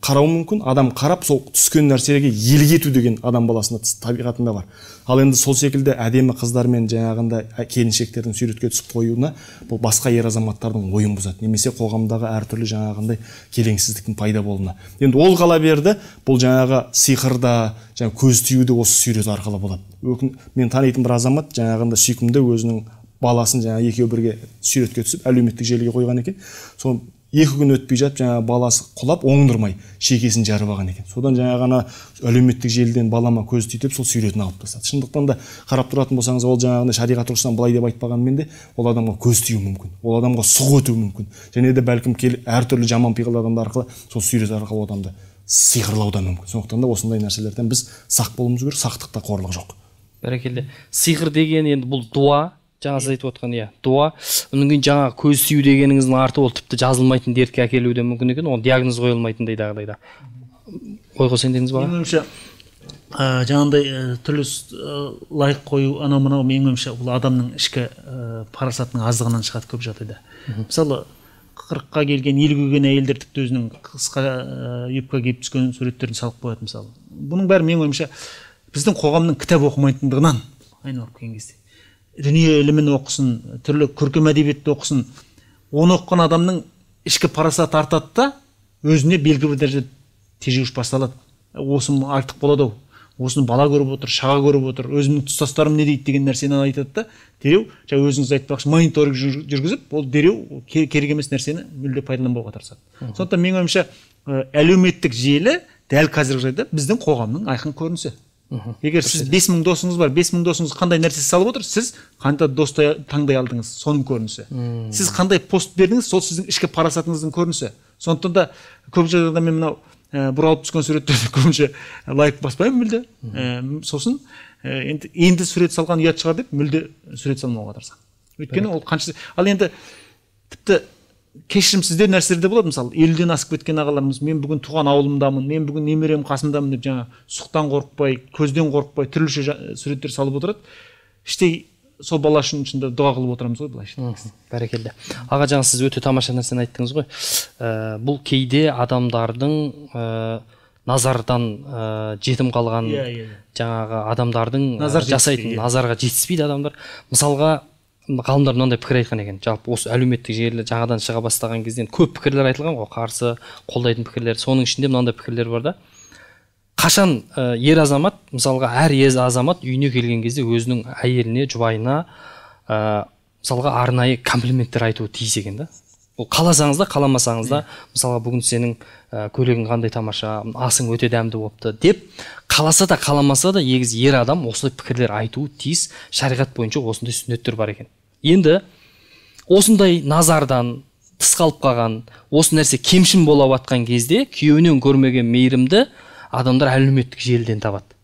қарауы мүмкін. Адам қарап сол түскен нәрсеге елік ету деген адам баласында табиғатында бар. Ал енді сол секілді әдемі қыздар мен жаңағындай келіншектердің суретке түсіп қоюына бұл басқа ер азаматтардың ойын бұзады. Немесе қоғамдағы әртүрлі жаңағындай келеңсіздіктің пайда болуына. Енді ол қала берді бұл жаңағы сиқыр да жаңағы көз тию де осы сурет арқылы болады. Өкін, мен танитын бір азамат жаңағындай сүйкімді өзінің баласын жаңа екеуі бірге суретке түсіп әлеуметтік желіге қойған екен. Сол екі күн өтпей жатып жаңағы баласы құлап оңдырмай шекесін жарып алған екен. Содан жаңағы ана әлеуметтік желіден балама көз тиіп сол суретін алып тастады. Шындықтан да қарап тұратын болсаңыз ол жаңағындай шариғат тұрғысынан былай деп айтпағанмен де ол адамға көз тию мүмкін ол адамға сұқ өтуі мүмкін. Және де бәлкім кел, әртүрлі жаман пиғыл адамдар арқылы сол сурет арқылы адамды сиқырлау да мүмкін. Сондықтан да осындай нәрселерден біз сақ болуымыз керек сақтықта қорлық жоқ. Бәрекелді. Сиқыр деген енді бұл дуа жаңа сіз айтып отқан иә дуа одан кейін жаңағы көз тию дегеніңіздің арты ол тіпті жазылмайтын дертке әкелуі де мүмкін екен. Ол диагноз қойылмайтындайдағыдай да ой қосайын дедіңіз ба менің ойымша ә, жаңағындай ә, түрлі ә, лайк қою анау мынау менің ойымша бұл адамның ішкі ә, парасатының аздығынан шығады көп жағдайда. Мысалы қырыққа келген елуге келген әйелдер тіпті өзінің қысқа ә, юбка киіп түскен суреттерін салып қояды мысалы. Бұның бәрі менің ойымша біздің қоғамның кітап оқымайтындығынан айналып келген кезде. Дүние ілімін оқысын түрлі көркем әдебиетті оқысын оны оқыған адамның ішкі парасаты артады да өзіне белгілі бір дәрежеде тежеуіш басталады. Осым артық болады ау. Осыны бала көріп отыр шаға көріп отыр өзімнің тұстастарым не дейді деген нәрсені айтады да дереу жаңа өзіңіз айтпақшы мониторинг жүр- жүргізіп ол дереу ке- керек емес нәрсені мүлде пайдаланбауға тырысады. Сондықтан менің ойымша әлеуметтік желі дәл қазіргі жағдайда біздің қоғамның айқын көрінісі. Егер сіз бес мың досыңыз бар бес мың досыңыз қандай нәрсе салып отыр сіз қандай досты таңдай алдыңыз соның көрінісі. Сіз қандай пост бердіңіз сол сіздің ішкі парасатыңыздың көрінісі. Сондықтан да көп жағдайда мен мынау ә, бұралып түскен суреттерді көбінше лайк баспаймын мүлде. Ә, сосын ә, енді енді сурет салған ұят шығар деп мүлде сурет салмауға тырысамын. Өйткені ол қанша ал енді тіпті кешірімсіздеу нәрселер де болады. Мысалы елуден асып кеткен ағаларымыз мен бүгін туған ауылымдамын мен бүгін немерем қасымдамын деп жаңа сұқтан қорықпай көзден қорықпай түрліше суреттер салып отырады. Іштей сол бала үшін шынында дұға қылып отырамыз ғой былайша бәрекелді. Аға жаңа сіз өте тамаша нәрсені айттыңыз ғой. Ә, бұл кейде адамдардың ә, назардан ә, жетім қалған Иә, иә, иә. жаңағы адамдардың Назар жасайтын назарға жетіспейді адамдар. Мысалға ғалымдар мынандай пікір айтқан екен. Жалпы осы әлеуметтік желі жаңадан шыға бастаған кезден көп пікірлер айтылған ғой. Қарсы қолдайтын пікірлер соның ішінде мынандай пікірлер бар да. Қашан ә, ер азамат мысалға әр ер азамат үйіне келген кезде өзінің әйеліне жұбайына ә, мысалға арнайы комплименттер айтуы тиіс екен да. Ол қаласаңыз да қаламасаңыз да мысалға бүгін сенің ә, көйлегің қандай тамаша асың өте дәмді болыпты деп қаласа да қаламаса да егіз ер адам осындай пікірлер айтуы тиіс шариғат бойынша осындай сүннеттер бар екен. Енді осындай назардан тыс қалып қалған осы нәрсе кемшін бола жатқан кезде күйеуінен көрмеген мейірімді адамдар әлеуметтік желіден табады.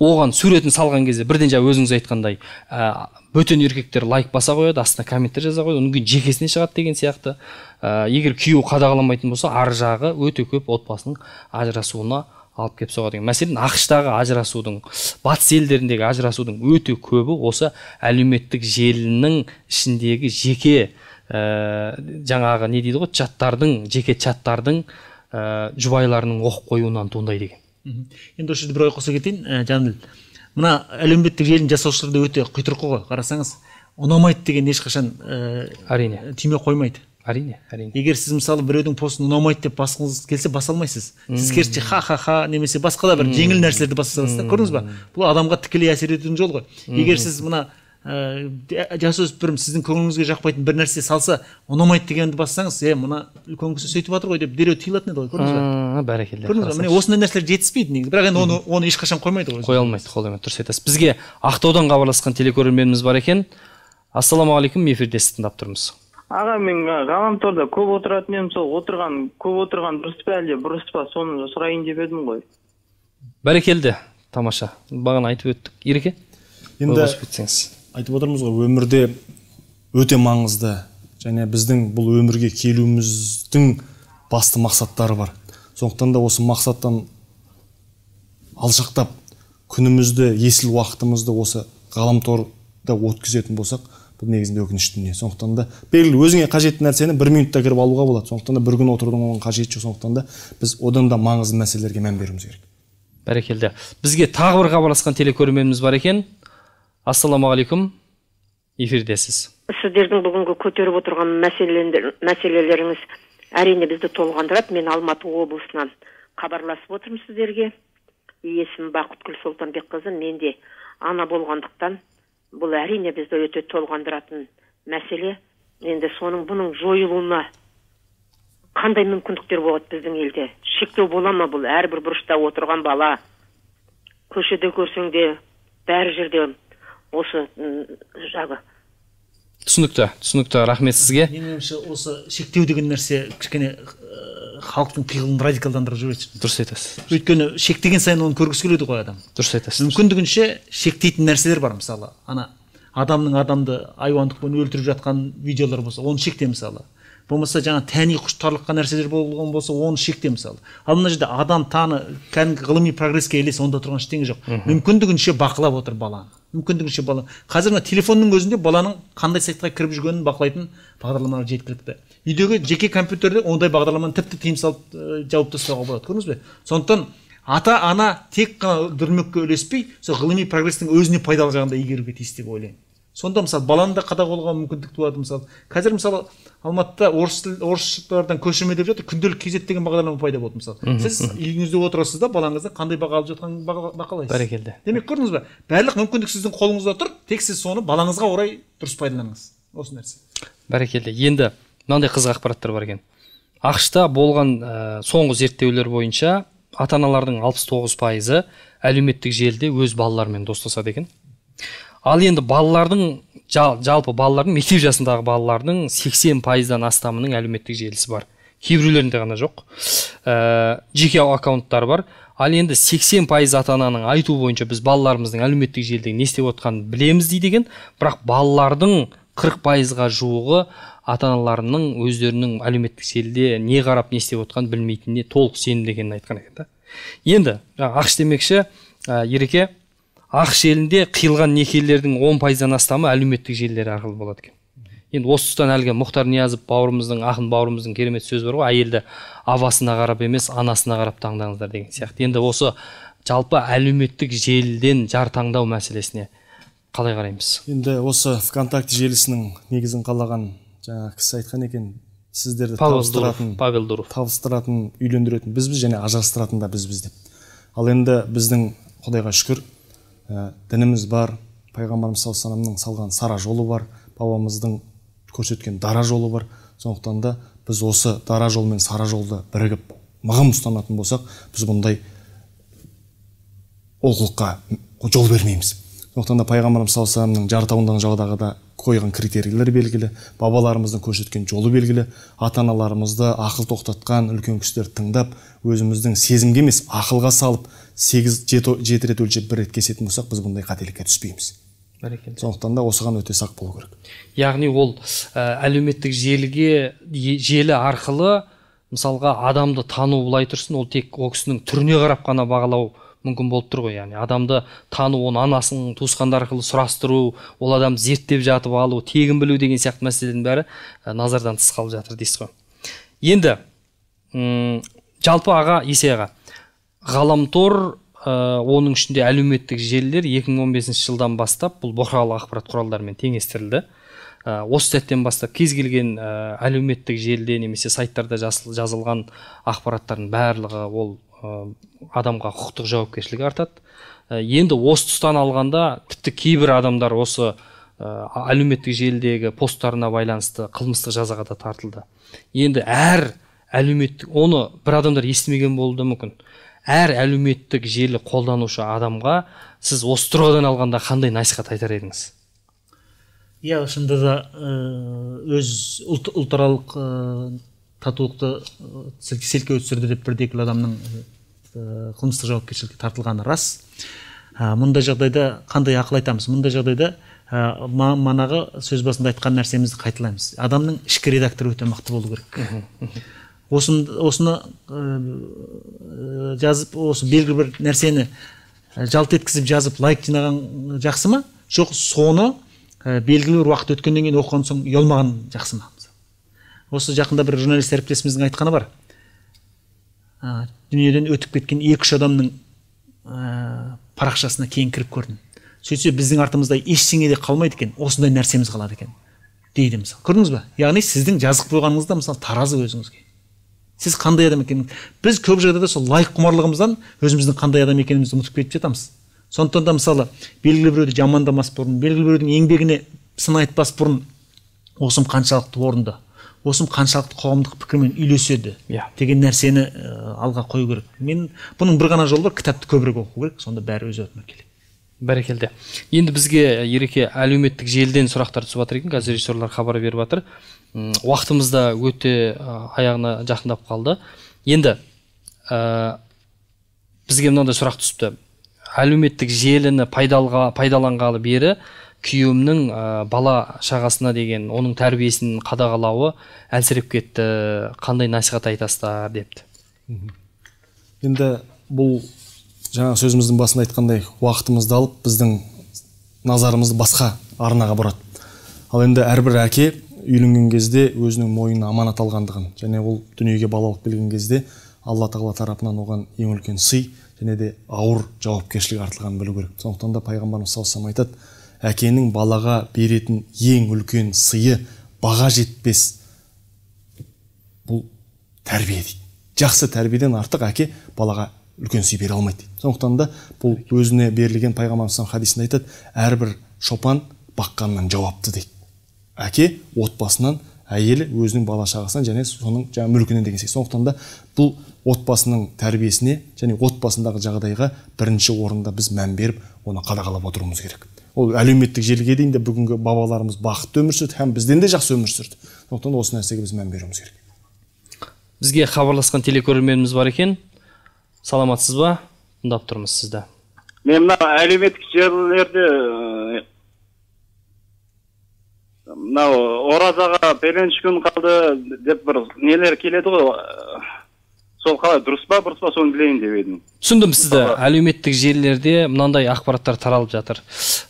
Оған суретін салған кезде бірден жаңа өзіңіз айтқандай ә, бөтен еркектер лайк баса қояды астына комменттер жаза қояды одан кейін жекесіне шығады деген сияқты. Ә, егер күйеуі қадағаламайтын болса ар жағы өте көп отбасының ажырасуына алып келіп соғады екен. Мәселен ақш-тағы ажырасудың батыс елдеріндегі ажырасудың өте көбі осы әлеуметтік желінің ішіндегі жеке ә, жаңағы не дейді ғой чаттардың жеке чаттардың ә, жұбайларының оқып қоюынан туындайды екен. Енді осы жерде бір ой қоса кетейін ә, жаңыл мына әлеуметтік желінің жасаушылары да өте құйтырқы ғой қарасаңыз. Ұнамайды деген ешқашан ә, әрине. түйме қоймайды. Әрине әрине. егер сіз мысалы біреудің постын ұнамайды деп басқыңыз келсе баса алмайсыз. Сіз керісінше ха ха ха немесе басқа да бір жеңіл нәрселерді баса саласыз да көрдіңіз ба? Бұл адамға тікелей әсер етудің жолы ғой. Егер сіз мына ә, жасөспірім сіздің көңіліңізге жақпайтын бір нәрсе салса ұнамайды дегенді бассаңыз е мына үлкен кісі сөйтіп жатыр ғой деп дереу тыйылатын еді ғой көрдіңіз ба? Бәрекелді көрдіңіз ба? міне осындай нәрселер жетіспейді негізі. Бірақ енді оны оны ешқашан қоймайды ғой қоя алмайды қоя алмайды дұрыс айтасыз. Бізге ақтаудан хабарласқан телекөрерменіміз бар екен. Ассалаумағалейкум эфирде сізді тыңдап тұрмыз. Аға мен ғаламторда көп отыратын едім сол отырған көп отырған дұрыс па әлде бұрыс па соны сұрайын деп едім ғой. бәрекелді тамаша. Бағана айтып өттік. Ереке? Енді айтып отырмыз ғой өмірде өте маңызды және біздің бұл өмірге келуіміздің басты мақсаттары бар. Сондықтан да осы мақсаттан алшақтап күнімізді есіл уақытымызды осы ғаламторда өткізетін болсақ бұл негізінде өкінішті дүние. Сондықтан да белгілі өзіңе қажетті нәрсені бір минутта кіріп алуға болады. Сондықтан да бір күн отырудың оған қажеті жоқ. Сондықтан да біз одан да маңызды мәселелерге мән беруіміз керек. Бәрекелді. Бізге тағы бір хабарласқан телекөрерменіміз бар екен. Ассалаумағалейкум. Эфирдесіз. Сіздердің бүгінгі көтеріп отырған мәселелер, мәселелеріңіз әрине бізді толғандырады. Мен алматы облысынан хабарласып отырмын сіздерге. Есімім бақытгүл сұлтанбекқызы. Мен де ана болғандықтан бұл әрине бізді өте толғандыратын мәселе. Енді соның бұның жойылуына қандай мүмкіндіктер болады біздің елде? Шектеу бола ма бұл? Әрбір бұрышта отырған бала көшеде көрсең де бәрі жерде осы жағы. Түсінікті түсінікті. рахмет сізге. Менің ойымша осы шектеу деген нәрсе кішкене халықтың пиғылын радикалдандырып жібереді дұрыс айтасыз. Өйткені шектеген сайын оны көргісі келеді ғой адам. Дұрыс айтасыз. Мүмкіндігінше шектейтін нәрселер бар мысалы. Ана адамның адамды айуандықпен өлтіріп жатқан видеолар болса оны шекте мысалы. Болмаса жаңа тәни құштарлыққа нәрселер болған болса оны шекте мысалы. Ал мына жерде адам таны кәдімгі ғылыми прогресске ілесе онда тұрған ештеңе жоқ. Мүмкіндігінше бақылап отыр баланы мүмкіндігінше бала қазір мына телефонның өзінде баланың қандай сайтқа кіріп жүргенін бақылайтын бағдарламалар жеткілікті. Үйдегі жеке компьютерде ондай бағдарламаны тіпті тыйым салып ә, жауып тастауға болады. Көрдіңіз бе? Сондықтан ата ана тек қана дүрмекке үлеспей сол ғылыми прогрестің өзіне пайдалы жағын да игеруге тиіс деп ойлаймын. Сонда мысалы баланы да қадағалауға мүмкіндік туады мысалы қазір мысалы алматыда орыс тіл орысшалардан көшірме деп жатыр күнделік kz деген бағдарлама пайда болды мысалы сіз үйіңізде отырасыз да балаңыздың қандай баға алып жатқанын бақылайсыз. бәрекелді. Демек көрдіңіз ба барлық мүмкіндік сіздің қолыңызда тұр тек сіз соны балаңызға орай дұрыс пайдаланыңыз. Осы нәрсе. Бәрекелді. Енді мынандай қызық ақпараттар бар екен. Ақш та болған ә, соңғы зерттеулер бойынша ата аналардың алпыс тоғыз пайызы әлеуметтік желіде өз балаларымен достасады екен. Ал енді балалардың жал, жалпы балалардың мектеп жасындағы балалардың 80 пайыздан астамының әлеуметтік желісі бар. Кейбіреулерінде ғана жоқ. Ә, жеке аккаунттары бар. Ал енді 80 пайыз ата ананың айтуы бойынша біз балаларымыздың әлеуметтік желіде не істеп отқанын білеміз дейді екен. Бірақ балалардың 40 пайызға жуығы ата аналарының өздерінің әлеуметтік желіде не қарап не істеп отқанын білмейтініне толық сенімді екенін айтқан екен да. Енді ақш демекші ә, ереке ақш елінде қиылған некелердің он пайыздан астамы әлеуметтік желілер арқылы болады екен. Енді осы тұстан әлгі мұхтар ниязов бауырымыздың ақын бауырымыздың керемет сөзі бар ғой әйелді абасына қарап емес анасына қарап таңдаңыздар деген сияқты. Енді осы жалпы әлеуметтік желіден жар таңдау мәселесіне қалай қараймыз? Енді осы вконтакте желісінің негізін қалаған жаңағы кісі айтқан екен сіздерді табыстыратын павел дуров. табыстыратын үйлендіретін бізбіз және ажырастыратын да бізбіз деп. Ал енді біздің құдайға шүкір ә, дініміз бар пайғамбарымыз саллаллаху алейhi салған сара жолы бар бабамыздың көрсеткен дара жолы бар. Сондықтан да біз осы дара жол мен сара жолды бірігіп мығым ұстанатын болсақ біз бұндай олқылыққа жол бермейміз. Сондықтан да пайғамбарымыз саллаллаху алейhi жар тауындағы жағдайда қойған критерийлер белгілі бабаларымыздың көрсеткен жолы белгілі ата аналарымызды ақыл тоқтатқан үлкен кісілерді тыңдап өзіміздің сезімге емес ақылға салып сегіз жеті, жеті рет өлшеп бір рет кесетін болсақ біз бұндай қателікке түспейміз. Бәрекелді. Сондықтан да осыған өте сақ болу керек. Яғни ол ә, әлеуметтік желіге желі арқылы мысалға адамды тану былай тұрсын ол тек ол кісінің түріне қарап қана бағалау мүмкін болып тұр ғой. Яғни адамды тану оны анасының туысқандары арқылы сұрастыру ол адамды зерттеп жатып алу тегін білу деген сияқты мәселенің бәрі ә, назардан тыс қалып жатыр дейсіз ғой. Енді ұм, жалпы аға есе аға ғаламтор ә, оның ішінде әлеуметтік желілер 2015 жылдан бастап бұл бұқаралық ақпарат құралдарымен теңестірілді. Ә, осы сәттен бастап кез келген ә, әлеуметтік желіде немесе сайттарда жазылған ақпараттардың барлығы ол ә, адамға құқықтық жауапкершілік артады. Ә, енді осы тұстан алғанда тіпті кейбір адамдар осы ә, әлеуметтік желідегі посттарына байланысты қылмыстық жазаға да тартылды. Енді әр әлеуметтік оны бір адамдар естімеген болуы да мүмкін. Әр әлеуметтік желі қолданушы адамға сіз осы тұрғыдан алғанда қандай насихат айтар едіңіз? Иә шынында да өз ұлт ұлтаралық татулықты селкеу түсірді деп бірде екілі адамның қылмыстық жауапкершілікке тартылғаны рас. Мұндай жағдайда қандай ақыл айтамыз? Мұндай жағдайда ә, ма- манағы сөз басында айтқан нәрсемізді қайталаймыз. Адамның ішкі редакторы өте мықты болу керек. Осыны, осыны ә, жазып осы белгілі бір нәрсені ә, жалт еткізіп жазып лайк жинаған жақсы ма? Жоқ соны ә, белгілі бір уақыт өткеннен кейін оқыған соң ұялмаған жақсы ма? Осы жақында бір журналист әріптесіміздің айтқаны бар. Ә, дүниеден өтіп кеткен екі үш адамның ә, парақшасына кейін кіріп көрдім. Сөйтсе біздің артымызда ештеңе де қалмайды екен. Осындай нәрсеміз қалады екен дейді мысалы. Көрдіңіз ба яғни сіздің жазып қойғаныңызда мысалы таразы өзіңізге. Сіз қандай адам екеніңіз біз көп жағдайда сол лайк құмарлығымыздан өзіміздің қандай адам екенімізді ұмытып кетіп жатамыз. Сондықтан да мысалы белгілі біреуді жамандамас бұрын белгілі біреудің еңбегіне сын айтпас бұрын осым қаншалықты орынды осым қаншалықты қоғамдық пікірмен үйлеседі Иә. деген нәрсені ә, алға қою керек. Мен бұның бір ғана жолы бар кітапты көбірек оқу керек сонда бәрі өз орнына келеді. Бәрекелді. Енді бізге ереке әлеуметтік желіден сұрақтар түсіп жатыр екен. Қазір режиссерлар хабар беріп жатыр. Уақытымыз да өте аяғына жақындап қалды. Енді ә, бізге мынандай сұрақ түсіпті. Әлеуметтік желіні пайдалға, пайдаланғалы бері күйеуімнің ә, бала шағасына деген оның тәрбиесін қадағалауы әлсіреп кетті. Қандай насихат айтасыздар депті. Енді бұл жаңа сөзіміздің басында айтқандай уақытымызды алып біздің назарымызды басқа арнаға бұрады. Ал енді әрбір әке үйленген кезде өзінің мойнына аманат алғандығын және ол дүниеге бала болып келген кезде алла тағала тарапынан оған ең үлкен сый және де ауыр жауапкершілік артылғанын білу керек. Сондықтан да пайғамбарымыз саллаллаху айтады әкенің балаға беретін ең үлкен сыйы баға жетпес бұл тәрбие дейді. Жақсы тәрбиеден артық әке балаға үлкен сый бере алмайды дейді. Сондықтан да бұл өзіне берілген пайғамбарымыз хадисінде айтады әрбір шопан баққаннан жауапты дейді. Әке отбасынан әйелі өзінің бала шағасынан және соның жаңағы мүлкінен деген сияқты. Сондықтан да бұл отбасының тәрбиесіне және отбасындағы жағдайға бірінші орында біз мән беріп оны қадағалап отыруымыз керек. Ол әлеуметтік желіге дейін де бүгінгі бабаларымыз бақытты өмір сүрді һәм бізден де жақсы өмір сүрді. Сондықтан осы нәрсеге біз мән беруіміз керек. Бізге хабарласқан телекөрерменіміз бар екен. Саламатсыз ба? Тыңдап тұрмыз сізді. Мен мына әлеуметтік желілерде э, мынау оразаға пәленше күн қалды деп бір нелер келеді ғой э, сол қалай дұрыс па бұрыс па соны білейін деп едім. түсіндім сізді. Әлеуметтік желілерде мынандай ақпараттар таралып жатыр.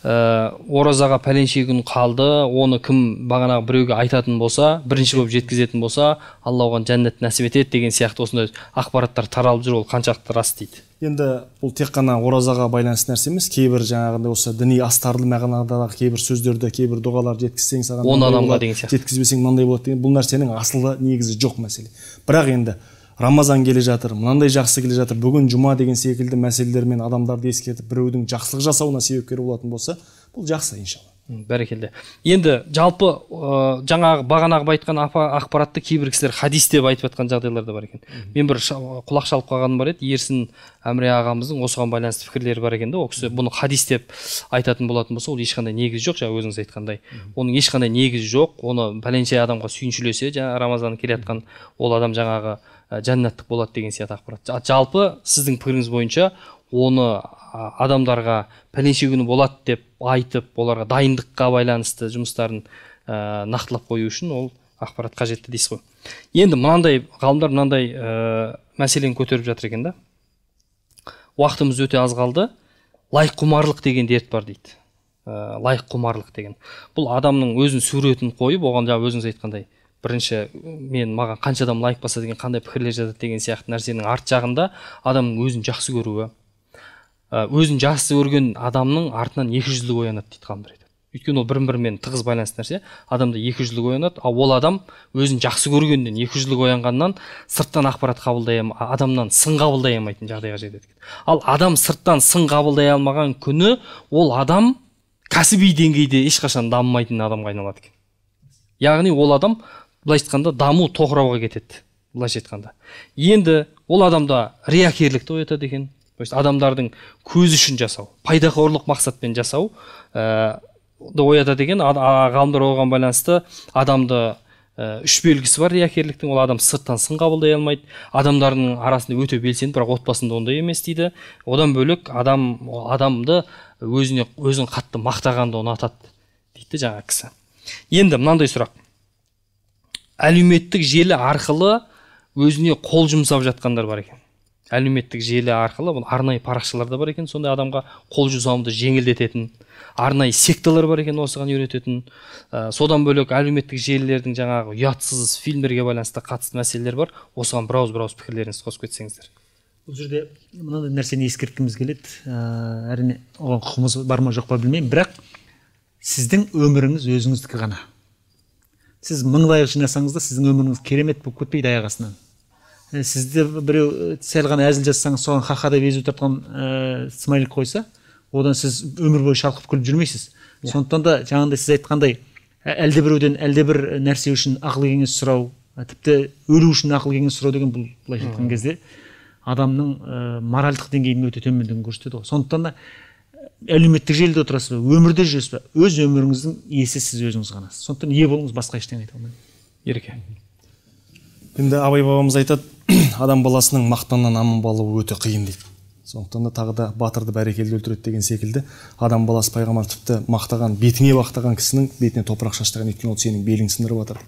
Ә, оразаға пәленше күн қалды. Оны кім бағанағы біреуге айтатын болса бірінші болып жеткізетін болса алла оған жәннат нәсіп етеді деген сияқты осындай ақпараттар таралып жүр ол қаншалықты рас дейді. Енді бұл тек қана оразаға байланысты нәрсе емес кейбір жаңағындай осы діни астарлы мағынадағы кейбір сөздерді кейбір дұғаларды жеткізсең саған он адамға деген сияқты. жеткізбесең мынандай болады деген бұл нәрсенің асылы негізі жоқ мәселе. Бірақ енді рамазан келе жатыр мынандай жақсы келе жатыр. Бүгін жұма деген секілді мәселелермен адамдарды ескертіп біреудің жақсылық жасауына себепкер болатын болса бұл жақсы иншалла. Бәрекелді. Енді жалпы ә, жаңағы бағанағы айтқан апа- ақпаратты кейбір кісілер хадис деп айтып жатқан жағдайлар да бар екен. Мен бір құлақ шалып қалғаным бар еді. Ерсін әміре ағамыздың осыған байланысты пікірлері бар екен да. Ол кісі бұны хадис деп айтатын болатын болса ол ешқандай негізі жоқ жаңа өзіңіз айтқандай. Оның ешқандай негізі жоқ. Оны пәленше адамға сүйіншілесе жаңағы рамазан келе жатқан ол адам жаңағы жәннаттық болады деген сияқты ақпарат. Жа- жалпы сіздің пікіріңіз бойынша оны адамдарға пәленше күні болады деп айтып оларға дайындыққа байланысты жұмыстарын ә, нақтылап қою үшін ол ақпарат қажетті дейсіз ғой. Енді мынандай ғалымдар мынандай ә, мәселені көтеріп жатыр екен да. Уақытымыз өте аз қалды. Лайк құмарлық деген дерт бар дейді. Ә, құмарлық деген. Бұл адамның өзінің суретін қойып оған жаңа өзіңіз айтқандай бірінші мен маған қанша адам лайк баса деген қандай пікірлер жазады деген сияқты нәрсенің арт жағында адамның өзін жақсы көруі өзін жақсы көрген адамның артынан екі жүзділік оянады дейді ғалымдар айтады. Өйткені ол бірін бірімен тығыз байланысты нәрсе. Адамда екі жүзділік оянады ал ол адам өзін жақсы көргеннен екі жүзділік оянғаннан сырттан ақпарат қабылдай адамнан сын қабылдай алмайтын жағдайға жетеді ал адам сырттан сын қабылдай алмаған күні ол адам кәсіби деңгейде ешқашан дамымайтын адамға айналады екен. Яғни ол адам былайша айтқанда даму тоқырауға кетеді былайша айтқанда. Енді ол адамда риякерлікті оятады екен. То есть адамдардың көзі үшін жасау пайдақорлық мақсатпен жасау ә, оятады екен. Ғалымдар оған байланысты адамды ә, үш белгісі бар риякерліктің ол адам сырттан сын қабылдай алмайды. Адамдардың арасында өте белсенді бірақ отбасында ондай емес дейді. Одан бөлек адам адамды өзіне өзін қатты мақтағанды ұнатады дейді жаңағы кісі. Енді мынандай сұрақ. Әлеуметтік желі арқылы өзіне қол жұмсап жатқандар бар екен. Әлеуметтік желі арқылы бұл арнайы парақшалар да бар екен сондай адамға қол жұмсауды жеңілдететін арнайы секталар бар екен осыған үйрететін. Ә, содан бөлек әлеуметтік желілердің жаңағы ұятсыз фильмдерге байланысты қатысты мәселелер бар. Осыған бір ауыз бір ауыз пікірлеріңізді қосып кетсеңіздер. Бұл жерде мынандай нәрсені ескерткіміз келеді. Ә, әрине оған құқығымыз бар ма жоқ па білмеймін. Бірақ сіздің өміріңіз өзіңіздікі ғана. Сіз мың лайық жинасаңыз да сіздің өміріңіз керемет болып кетпейді аяқ астынан ә, сізді біреу сәл ғана әзіл жазсаңыз соған ха ха деп езу тартқан ә, смайлик қойса одан сіз өмір бойы шалқып күліп жүрмейсіз. Сондықтан да жаңағыдай сіз айтқандай әлдебіреуден әлдебір нәрсе үшін ақыл кеңес сұрау тіпті өлу үшін ақыл кеңес сұрау деген бұл былайша айтқан кезде адамның ә, моральдық деңгейінің өте төмендігін көрсетеді ғой. Сондықтан да әлеуметтік желіде отырасыз ба? Өмірде жүресіз ба? Өз өміріңіздің иесі сіз өзіңіз ғанасыз сондықтан ие болыңыз басқа ештеңе айта алмаймын. Ереке енді абай бабамыз айтады адам баласының мақтаннан аман болуы өте қиын дейді. Сондықтан да тағы да батырды бәрекелді өлтіреді деген секілді адам баласы пайғамбар тіпті мақтаған бетіңе мақтаған кісінің бетіне топырақ шаштырған өйткені ол сенің беліңді сындырып жатыр.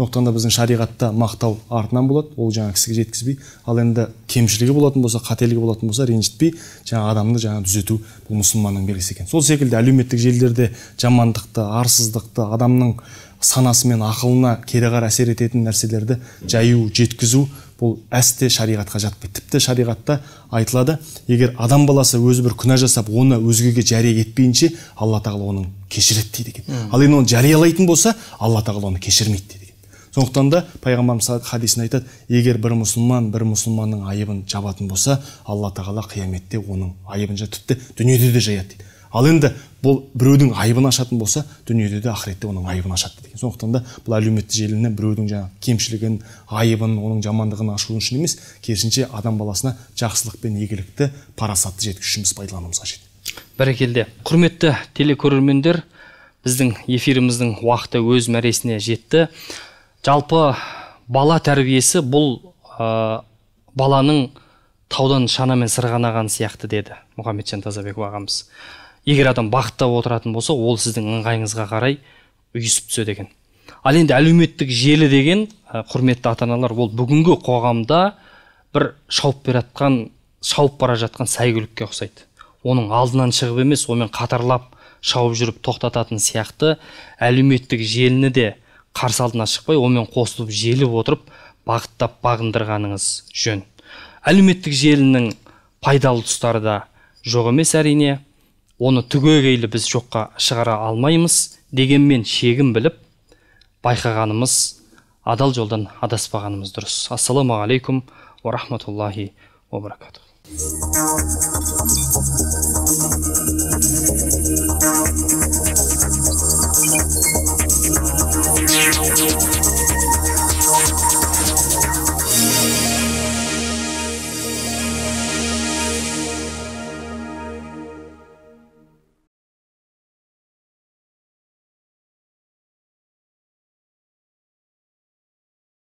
Сондықтан да біздің шариғатта мақтау артынан болады. Ол жаңа кісіге жеткізбей. Ал енді кемшілігі болатын болса қателігі болатын болса ренжітпей жаңа адамды жаңа түзету бұл мұсылманның белгісі екен. Сол секілді әлеуметтік желілерде жамандықты арсыздықты адамның санасы мен ақылына кереғар әсер ететін нәрселерді жаю жеткізу бұл әсте шариғатқа жатпайды. Тіпті шариғатта айтылады егер адам баласы өзі бір күнә жасап оны өзгеге жария етпейінше алла тағала оның кешіреді дейді екен. Ал енді оны жариялайтын болса алла тағала оны кешірмейді дейді. Сондықтан да пайғамбарымыз хадисінде айтады егер бір мұсылман бір мұсылманның айыбын жабатын болса алла тағала қияметте оның айыбын тіпті дүниеде де жаяды дейді. Ал енді бұл біреудің айыбын ашатын болса дүниеде де ақыретте оның айыбын ашады деген сондықтан да бұл әлеуметтік желіні біреудің жаңағы кемшілігін айыбын оның жамандығын ашу үшін емес керісінше адам баласына жақсылық пен игілікті парасатты жеткізу үшін біз пайдалануымыз қажет. Бәрекелді құрметті телекөрермендер біздің эфиріміздің уақыты өз мәресіне жетті. Жалпы бала тәрбиесі бұл ә, баланың таудан шанамен сырғанаған сияқты деді мұхамеджан тазабеков ағамыз. Егер адам бақыттап отыратын болса ол сіздің ыңғайыңызға қарай ұйысып түседі екен. Ал енді әлеуметтік желі деген ә, құрметті ата аналар ол бүгінгі қоғамда бір шауып бара жатқан шауып бара жатқан сәйгүлікке ұқсайды. Оның алдынан шығып емес онымен қатарлап шауып жүріп тоқтататын сияқты әлеуметтік желіні де қарсы алдына шықпай онымен қосылып желіп отырып бағыттап бағындырғаныңыз жөн. Әлеуметтік желінің пайдалы тұстары да жоқ емес әрине. Оны түгегейлі біз жоққа шығара алмаймыз дегенмен шегін біліп байқағанымыз адал жолдан адаспағанымыз дұрыс. Ассаламағалейкум уа рахматуллахи уа баракатух.